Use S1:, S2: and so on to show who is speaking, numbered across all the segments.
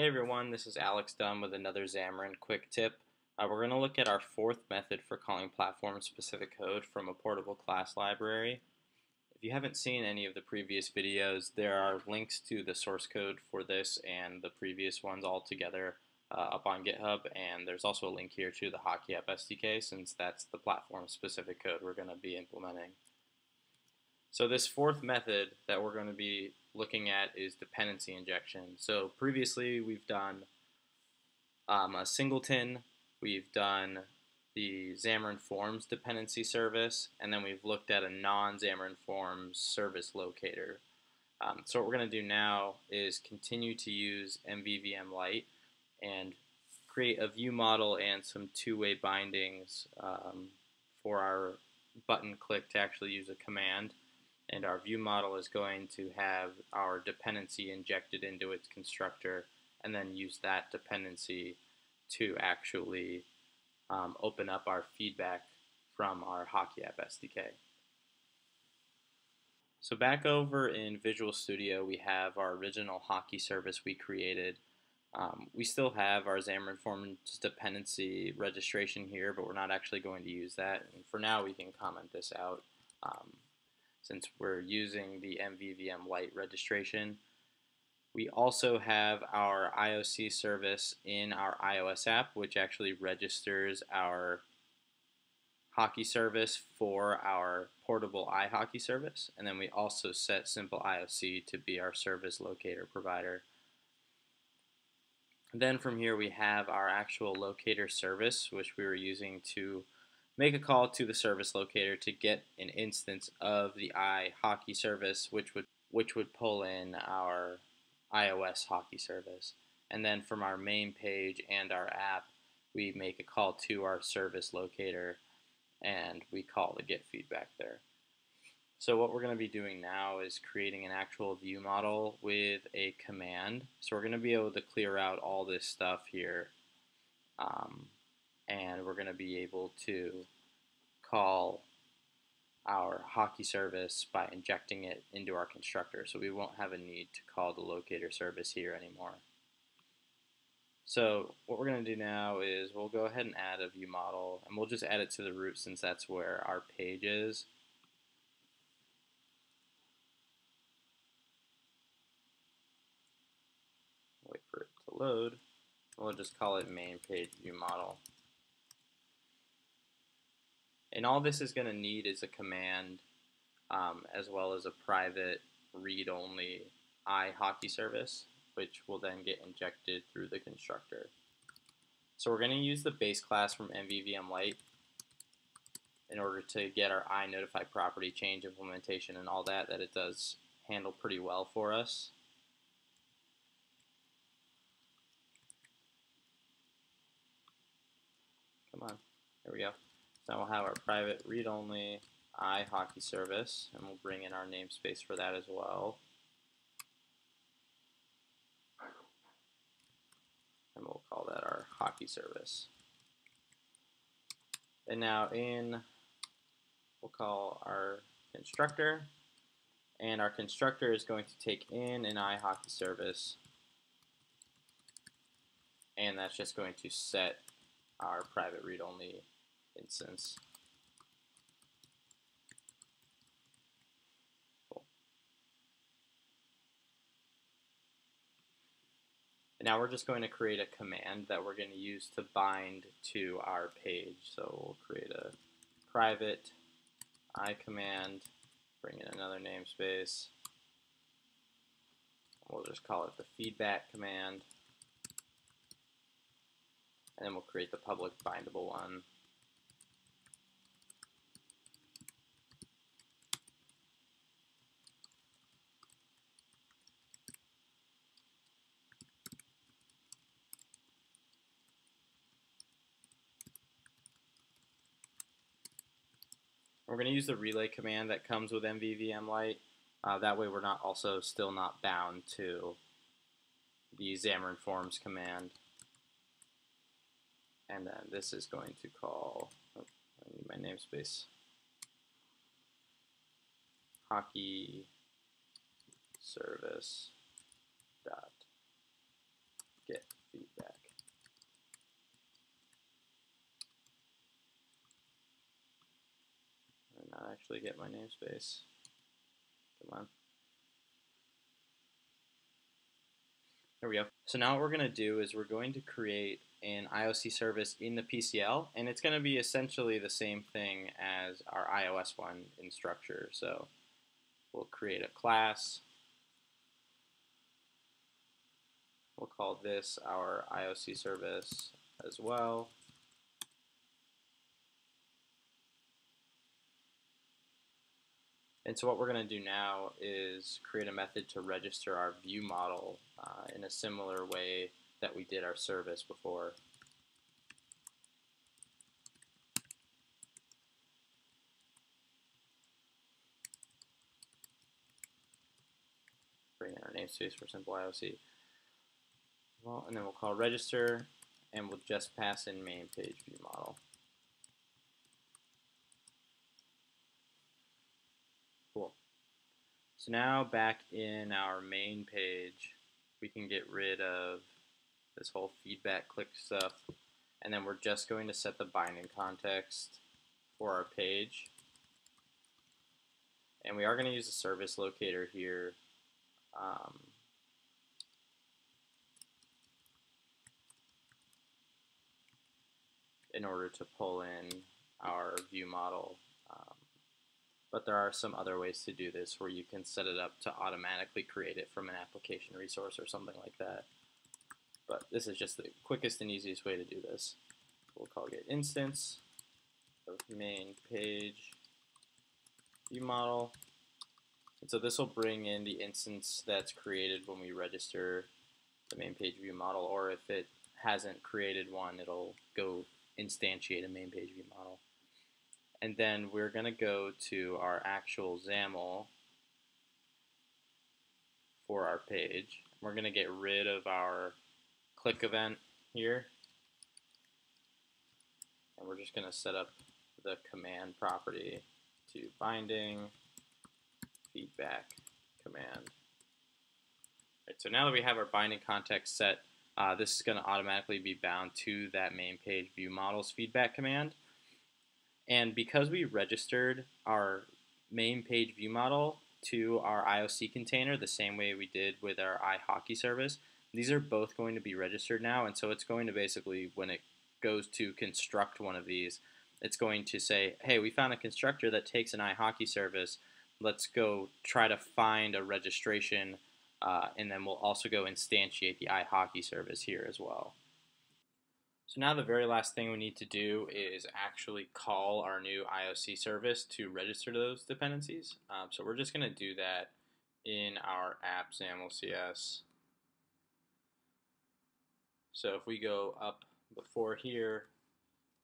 S1: Hey everyone, this is Alex Dunn with another Xamarin quick tip. Uh, we're going to look at our fourth method for calling platform-specific code from a portable class library. If you haven't seen any of the previous videos, there are links to the source code for this and the previous ones all together uh, up on GitHub, and there's also a link here to the Hockey App SDK since that's the platform-specific code we're going to be implementing. So this fourth method that we're going to be looking at is dependency injection. So previously we've done um, a singleton, we've done the Xamarin Forms dependency service, and then we've looked at a non-Xamarin Forms service locator. Um, so what we're going to do now is continue to use MVVM Light and create a view model and some two-way bindings um, for our button click to actually use a command and our view model is going to have our dependency injected into its constructor and then use that dependency to actually um, open up our feedback from our Hockey App SDK. So back over in Visual Studio, we have our original hockey service we created. Um, we still have our Xamarin Forms dependency registration here, but we're not actually going to use that. And for now, we can comment this out. Um, since we're using the MVVM Light registration. We also have our IOC service in our iOS app, which actually registers our hockey service for our portable iHockey service. And then we also set Simple IOC to be our service locator provider. And then from here we have our actual locator service, which we were using to make a call to the service locator to get an instance of the iHockey service, which would which would pull in our iOS hockey service. And then from our main page and our app, we make a call to our service locator and we call to get feedback there. So what we're going to be doing now is creating an actual view model with a command. So we're going to be able to clear out all this stuff here. Um, and we're going to be able to call our hockey service by injecting it into our constructor. So we won't have a need to call the locator service here anymore. So what we're going to do now is we'll go ahead and add a view model and we'll just add it to the root since that's where our page is. Wait for it to load. We'll just call it main page view model. And all this is going to need is a command um, as well as a private read-only iHockey service, which will then get injected through the constructor. So we're going to use the base class from MVVM Light in order to get our iNotify property change implementation and all that, that it does handle pretty well for us. Come on, there we go. So we'll have our private read-only iHockey service, and we'll bring in our namespace for that as well. And we'll call that our hockey service. And now in, we'll call our constructor, and our constructor is going to take in an iHockey service, and that's just going to set our private read-only instance. Cool. And now we're just going to create a command that we're going to use to bind to our page. So we'll create a private i command, bring in another namespace. We'll just call it the feedback command. And then we'll create the public bindable one. We're going to use the relay command that comes with MVVM Light. Uh, that way we're not also still not bound to the Xamarin Forms command. And then this is going to call, oh, I need my namespace, hockey service dot get feedback. And not actually get my namespace. Come on. There we go. So now what we're going to do is we're going to create an IOC service in the PCL, and it's going to be essentially the same thing as our iOS one in structure. So we'll create a class. We'll call this our IOC service as well. And so what we're going to do now is create a method to register our view model uh, in a similar way that we did our service before. Bring in our namespace for simple IOC. Well, and then we'll call register, and we'll just pass in main page view model. Cool. So now back in our main page, we can get rid of this whole feedback click stuff. And then we're just going to set the binding context for our page. And we are going to use a service locator here. Um, in order to pull in our view model. But there are some other ways to do this where you can set it up to automatically create it from an application resource or something like that. But this is just the quickest and easiest way to do this. We'll call get instance of main page view model. And so this will bring in the instance that's created when we register the main page view model, or if it hasn't created one, it'll go instantiate a main page view model. And then we're going to go to our actual XAML for our page. We're going to get rid of our click event here. And we're just going to set up the command property to binding feedback command. Right, so now that we have our binding context set, uh, this is going to automatically be bound to that main page view models feedback command. And because we registered our main page view model to our IOC container the same way we did with our iHockey service, these are both going to be registered now, and so it's going to basically, when it goes to construct one of these, it's going to say, hey, we found a constructor that takes an iHockey service. Let's go try to find a registration, uh, and then we'll also go instantiate the iHockey service here as well. So now the very last thing we need to do is actually call our new IOC service to register those dependencies. Um, so we're just going to do that in our app XAML CS. So if we go up before here,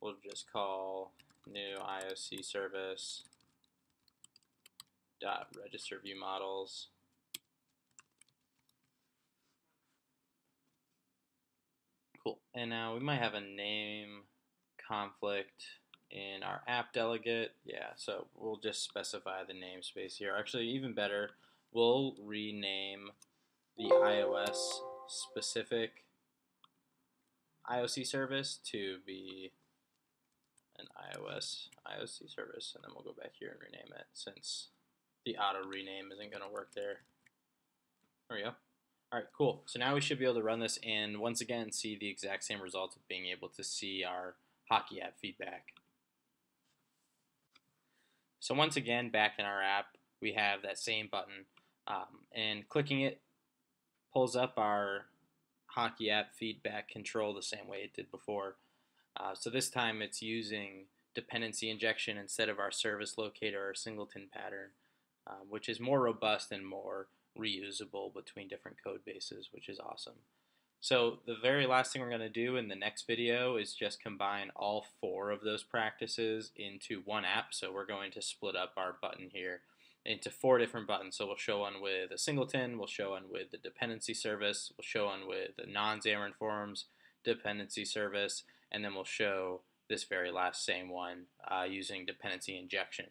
S1: we'll just call new IOC service dot register view models. Cool. And now we might have a name conflict in our app delegate. Yeah, so we'll just specify the namespace here. Actually, even better, we'll rename the iOS specific IOC service to be an iOS IOC service, and then we'll go back here and rename it since the auto rename isn't going to work there. There we go. All right, cool. So now we should be able to run this and once again see the exact same result of being able to see our hockey app feedback. So once again, back in our app, we have that same button, um, and clicking it pulls up our hockey app feedback control the same way it did before. Uh, so this time it's using dependency injection instead of our service locator or singleton pattern, um, which is more robust and more reusable between different code bases, which is awesome. So the very last thing we're going to do in the next video is just combine all four of those practices into one app. So we're going to split up our button here into four different buttons. So we'll show one with a singleton, we'll show one with the dependency service, we'll show one with the non-Xamarin Forms dependency service, and then we'll show this very last same one uh, using dependency injection